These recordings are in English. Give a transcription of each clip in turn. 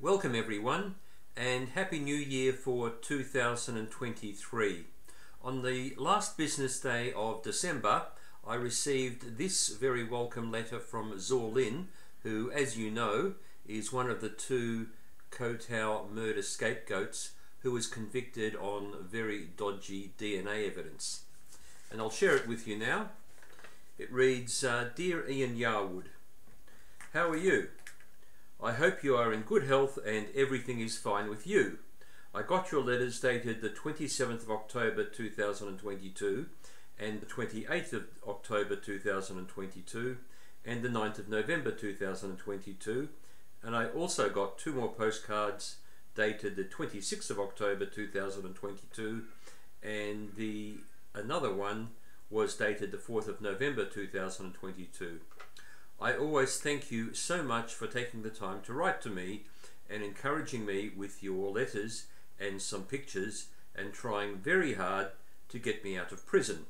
Welcome everyone and Happy New Year for 2023. On the last business day of December, I received this very welcome letter from Zaw Lin, who, as you know, is one of the two Koh Tao murder scapegoats who was convicted on very dodgy DNA evidence. And I'll share it with you now. It reads uh, Dear Ian Yarwood, How are you? I hope you are in good health and everything is fine with you. I got your letters dated the 27th of October 2022 and the 28th of October 2022 and the 9th of November 2022 and I also got two more postcards dated the 26th of October 2022 and the another one was dated the 4th of November 2022. I always thank you so much for taking the time to write to me and encouraging me with your letters and some pictures and trying very hard to get me out of prison.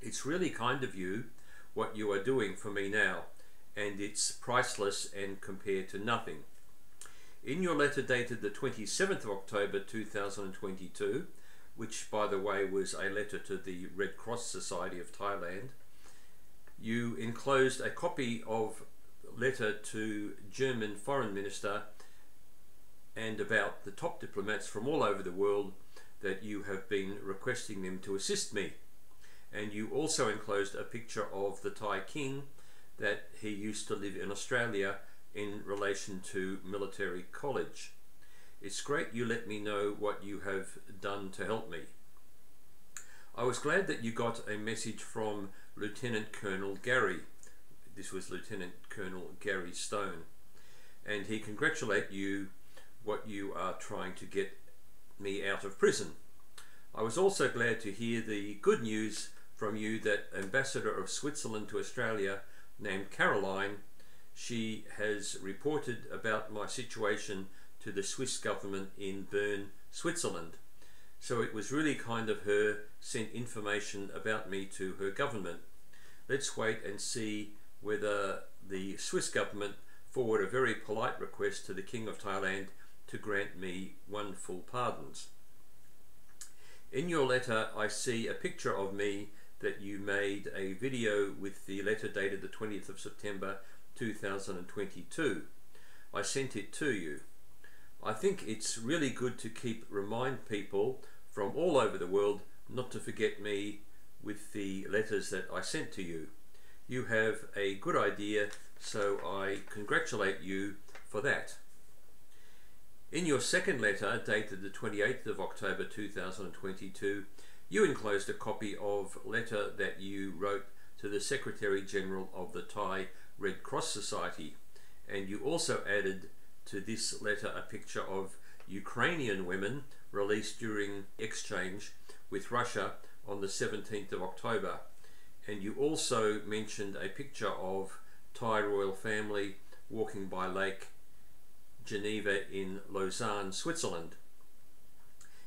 It's really kind of you what you are doing for me now and it's priceless and compared to nothing. In your letter dated the 27th of October 2022, which by the way was a letter to the Red Cross Society of Thailand, you enclosed a copy of letter to German Foreign Minister and about the top diplomats from all over the world that you have been requesting them to assist me. And you also enclosed a picture of the Thai king that he used to live in Australia in relation to military college. It's great you let me know what you have done to help me. I was glad that you got a message from Lieutenant Colonel Gary. This was Lieutenant Colonel Gary Stone. And he congratulated you what you are trying to get me out of prison. I was also glad to hear the good news from you that Ambassador of Switzerland to Australia named Caroline, she has reported about my situation to the Swiss government in Bern, Switzerland. So it was really kind of her sent information about me to her government. Let's wait and see whether the Swiss government forward a very polite request to the King of Thailand to grant me one full pardons. In your letter I see a picture of me that you made a video with the letter dated the 20th of September 2022. I sent it to you. I think it's really good to keep remind people from all over the world not to forget me with the letters that I sent to you. You have a good idea, so I congratulate you for that. In your second letter, dated the 28th of October 2022, you enclosed a copy of letter that you wrote to the Secretary General of the Thai Red Cross Society, and you also added to this letter a picture of Ukrainian women released during exchange with Russia on the 17th of October. And you also mentioned a picture of Thai royal family walking by Lake Geneva in Lausanne, Switzerland.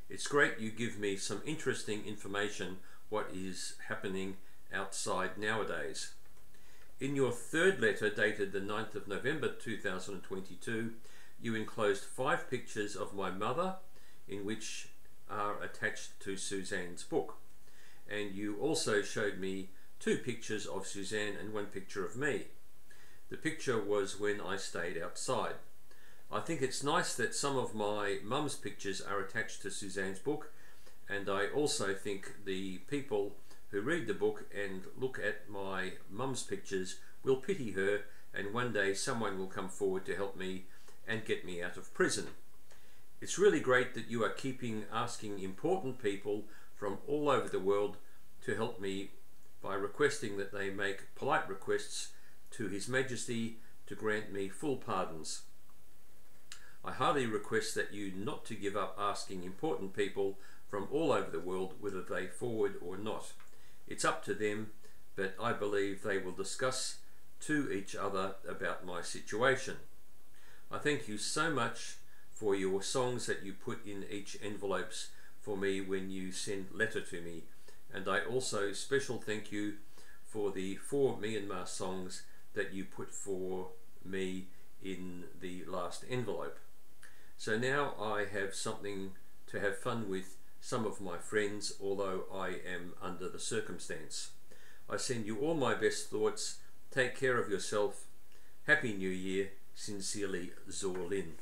It's great you give me some interesting information what is happening outside nowadays. In your third letter dated the 9th of November 2022, you enclosed five pictures of my mother in which are attached to Suzanne's book. And you also showed me two pictures of Suzanne and one picture of me. The picture was when I stayed outside. I think it's nice that some of my mum's pictures are attached to Suzanne's book and I also think the people who read the book and look at my mum's pictures will pity her and one day someone will come forward to help me and get me out of prison. It's really great that you are keeping asking important people from all over the world to help me by requesting that they make polite requests to His Majesty to grant me full pardons. I highly request that you not to give up asking important people from all over the world whether they forward or not. It's up to them, but I believe they will discuss to each other about my situation. I thank you so much for your songs that you put in each envelopes for me when you send letter to me. And I also special thank you for the four Myanmar songs that you put for me in the last envelope. So now I have something to have fun with some of my friends, although I am under the circumstance. I send you all my best thoughts. Take care of yourself. Happy New Year. Sincerely, Zaw Lin.